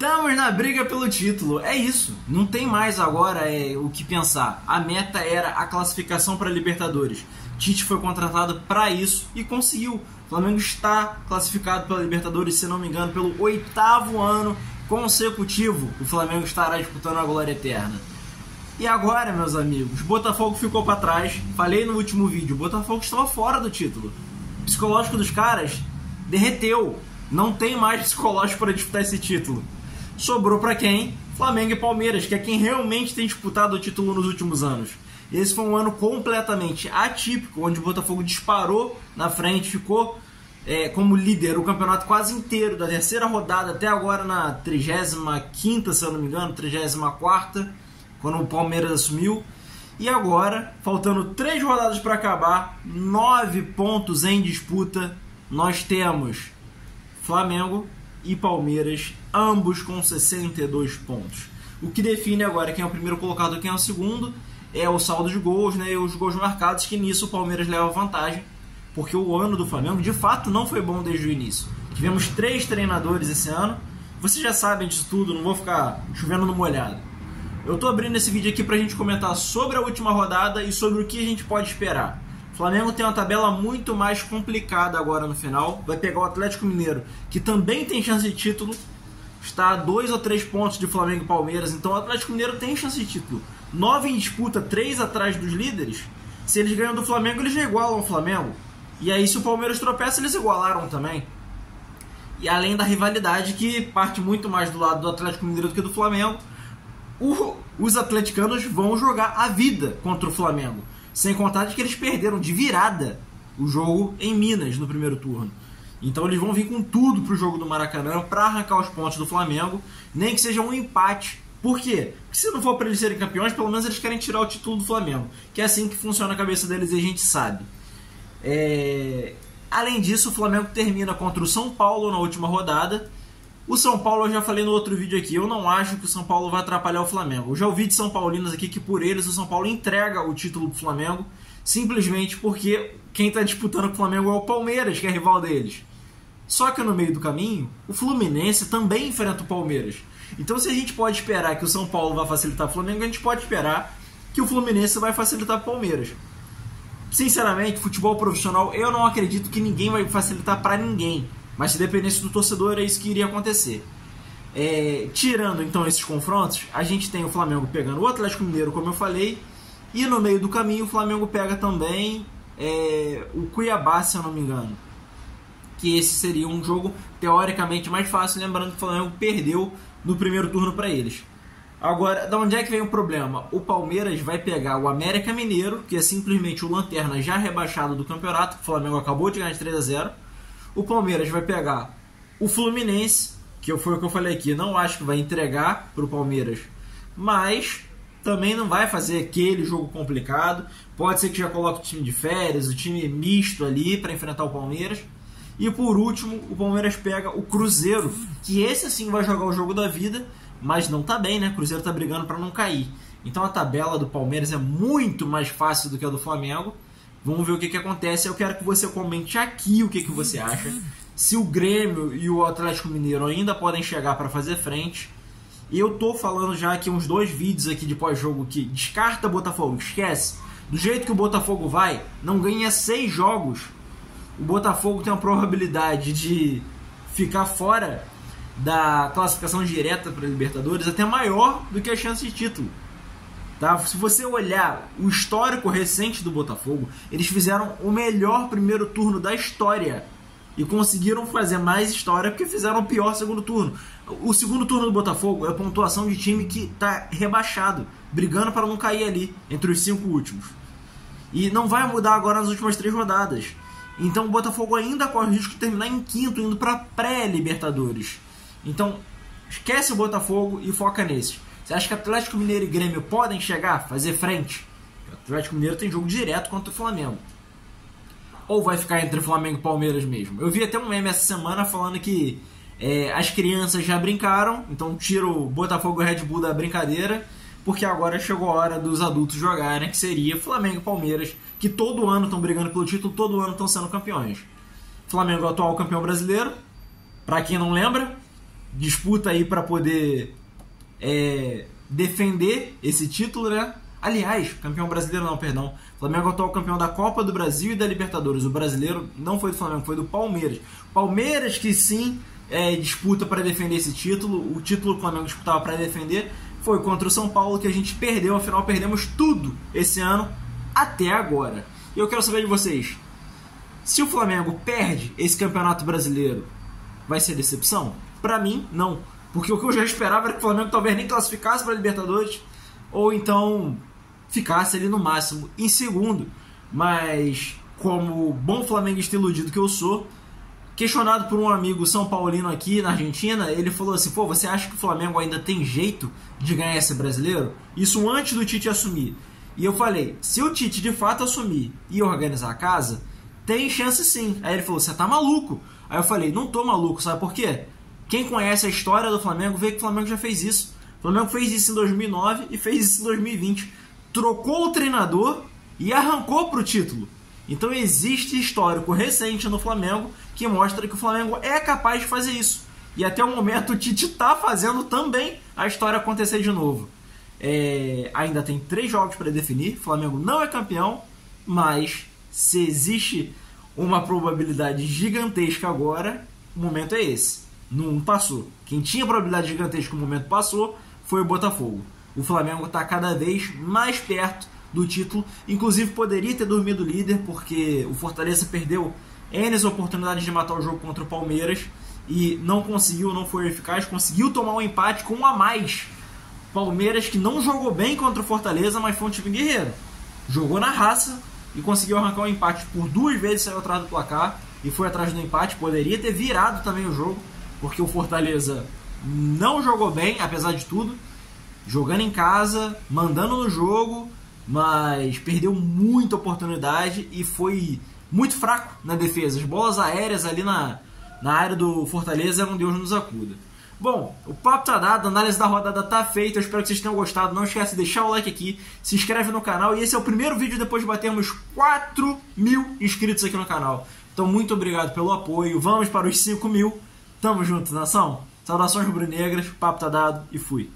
Estamos na briga pelo título. É isso. Não tem mais agora é, o que pensar. A meta era a classificação para Libertadores. Tite foi contratado para isso e conseguiu. O Flamengo está classificado para Libertadores, se não me engano, pelo oitavo ano consecutivo. O Flamengo estará disputando a glória eterna. E agora, meus amigos, Botafogo ficou para trás. Falei no último vídeo, Botafogo estava fora do título. O psicológico dos caras derreteu. Não tem mais psicológico para disputar esse título. Sobrou para quem? Flamengo e Palmeiras, que é quem realmente tem disputado o título nos últimos anos. Esse foi um ano completamente atípico, onde o Botafogo disparou na frente, ficou é, como líder o campeonato quase inteiro, da terceira rodada até agora na 35, se eu não me engano, 34, quando o Palmeiras assumiu. E agora, faltando três rodadas para acabar, nove pontos em disputa, nós temos Flamengo e Palmeiras, ambos com 62 pontos. O que define agora quem é o primeiro colocado e quem é o segundo é o saldo de gols né, e os gols marcados, que nisso o Palmeiras leva vantagem, porque o ano do Flamengo de fato não foi bom desde o início. Tivemos três treinadores esse ano, vocês já sabem disso tudo, não vou ficar chovendo no molhado. Eu estou abrindo esse vídeo aqui para a gente comentar sobre a última rodada e sobre o que a gente pode esperar. O Flamengo tem uma tabela muito mais complicada agora no final. Vai pegar o Atlético Mineiro, que também tem chance de título. Está a dois ou três pontos de Flamengo e Palmeiras. Então o Atlético Mineiro tem chance de título. Nove em disputa, três atrás dos líderes. Se eles ganham do Flamengo, eles já igualam o Flamengo. E aí, se o Palmeiras tropeça, eles igualaram também. E além da rivalidade que parte muito mais do lado do Atlético Mineiro do que do Flamengo, o, os atleticanos vão jogar a vida contra o Flamengo. Sem contar de que eles perderam de virada o jogo em Minas no primeiro turno. Então eles vão vir com tudo pro jogo do Maracanã para arrancar os pontos do Flamengo, nem que seja um empate. Por quê? Porque se não for para eles serem campeões, pelo menos eles querem tirar o título do Flamengo. Que é assim que funciona a cabeça deles e a gente sabe. É... Além disso, o Flamengo termina contra o São Paulo na última rodada. O São Paulo, eu já falei no outro vídeo aqui, eu não acho que o São Paulo vai atrapalhar o Flamengo. Eu já ouvi de São Paulinos aqui que por eles o São Paulo entrega o título do Flamengo, simplesmente porque quem está disputando com o Flamengo é o Palmeiras, que é rival deles. Só que no meio do caminho, o Fluminense também enfrenta o Palmeiras. Então, se a gente pode esperar que o São Paulo vai facilitar o Flamengo, a gente pode esperar que o Fluminense vai facilitar o Palmeiras. Sinceramente, futebol profissional, eu não acredito que ninguém vai facilitar para ninguém. Mas se dependesse do torcedor, é isso que iria acontecer. É, tirando então esses confrontos, a gente tem o Flamengo pegando o Atlético Mineiro, como eu falei, e no meio do caminho o Flamengo pega também é, o Cuiabá, se eu não me engano que esse seria um jogo teoricamente mais fácil, lembrando que o Flamengo perdeu no primeiro turno para eles. Agora, da onde é que vem o problema? O Palmeiras vai pegar o América Mineiro, que é simplesmente o lanterna já rebaixado do campeonato, o Flamengo acabou de ganhar de 3 a 0. O Palmeiras vai pegar o Fluminense, que foi o que eu falei aqui, não acho que vai entregar para o Palmeiras, mas também não vai fazer aquele jogo complicado. Pode ser que já coloque o time de férias, o time misto ali para enfrentar o Palmeiras. E por último, o Palmeiras pega o Cruzeiro, que esse sim vai jogar o jogo da vida, mas não tá bem, né? O Cruzeiro tá brigando para não cair. Então a tabela do Palmeiras é muito mais fácil do que a do Flamengo. Vamos ver o que, que acontece. Eu quero que você comente aqui o que, que você acha. Se o Grêmio e o Atlético Mineiro ainda podem chegar para fazer frente. E eu tô falando já aqui uns dois vídeos aqui de pós-jogo que descarta Botafogo, esquece. Do jeito que o Botafogo vai, não ganha seis jogos o Botafogo tem uma probabilidade de ficar fora da classificação direta para a Libertadores até maior do que a chance de título. Tá? Se você olhar o histórico recente do Botafogo, eles fizeram o melhor primeiro turno da história e conseguiram fazer mais história porque fizeram o pior segundo turno. O segundo turno do Botafogo é a pontuação de time que está rebaixado, brigando para não cair ali entre os cinco últimos. E não vai mudar agora nas últimas três rodadas. Então o Botafogo ainda corre o risco de terminar em quinto, indo para pré-Libertadores. Então esquece o Botafogo e foca nesse. Você acha que Atlético Mineiro e Grêmio podem chegar, fazer frente? O Atlético Mineiro tem jogo direto contra o Flamengo. Ou vai ficar entre Flamengo e Palmeiras mesmo? Eu vi até um meme essa semana falando que é, as crianças já brincaram, então tira o Botafogo e Red Bull da brincadeira porque agora chegou a hora dos adultos jogarem, que seria Flamengo e Palmeiras, que todo ano estão brigando pelo título, todo ano estão sendo campeões. Flamengo é o atual campeão brasileiro, para quem não lembra, disputa aí para poder é, defender esse título, né? Aliás, campeão brasileiro não, perdão. Flamengo é atual campeão da Copa do Brasil e da Libertadores. O brasileiro não foi do Flamengo, foi do Palmeiras. Palmeiras que sim é, disputa para defender esse título. O título que o Flamengo disputava para defender foi contra o São Paulo que a gente perdeu. Afinal, perdemos tudo esse ano até agora. E eu quero saber de vocês: se o Flamengo perde esse campeonato brasileiro, vai ser decepção? Para mim, não. Porque o que eu já esperava era que o Flamengo talvez nem classificasse para a Libertadores, ou então ficasse ali no máximo em segundo. Mas, como bom flamenguista iludido que eu sou, questionado por um amigo São Paulino aqui na Argentina, ele falou assim: pô, você acha que o Flamengo ainda tem jeito de ganhar esse brasileiro? Isso antes do Tite assumir. E eu falei: se o Tite de fato assumir e organizar a casa, tem chance sim. Aí ele falou: você tá maluco? Aí eu falei: não tô maluco, sabe por quê? Quem conhece a história do Flamengo vê que o Flamengo já fez isso. O Flamengo fez isso em 2009 e fez isso em 2020 trocou o treinador e arrancou para o título. Então existe histórico recente no Flamengo que mostra que o Flamengo é capaz de fazer isso. E até o momento o Tite está fazendo também a história acontecer de novo. É, ainda tem três jogos para definir. O Flamengo não é campeão, mas se existe uma probabilidade gigantesca agora, o momento é esse. Não passou. Quem tinha probabilidade gigantesca, o momento passou, foi o Botafogo o Flamengo está cada vez mais perto do título. Inclusive poderia ter dormido líder, porque o Fortaleza perdeu N oportunidades de matar o jogo contra o Palmeiras e não conseguiu, não foi eficaz, conseguiu tomar um empate com um a mais. Palmeiras que não jogou bem contra o Fortaleza, mas foi um time guerreiro. Jogou na raça e conseguiu arrancar um empate por duas vezes, saiu atrás do placar e foi atrás do empate. Poderia ter virado também o jogo, porque o Fortaleza não jogou bem, apesar de tudo jogando em casa, mandando no jogo, mas perdeu muita oportunidade e foi muito fraco na defesa. As bolas aéreas ali na, na área do Fortaleza eram Deus nos acuda. Bom, o papo tá dado, a análise da rodada tá feita, eu espero que vocês tenham gostado. Não esquece de deixar o like aqui, se inscreve no canal e esse é o primeiro vídeo depois de batermos 4 mil inscritos aqui no canal. Então, muito obrigado pelo apoio, vamos para os 5 mil. Tamo junto, nação. Saudações rubro-negras, papo tá dado e fui.